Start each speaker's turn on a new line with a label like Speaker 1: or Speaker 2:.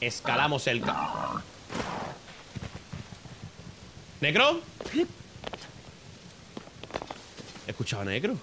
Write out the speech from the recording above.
Speaker 1: Escalamos el... ca ¿Negro? He escuchado a negro.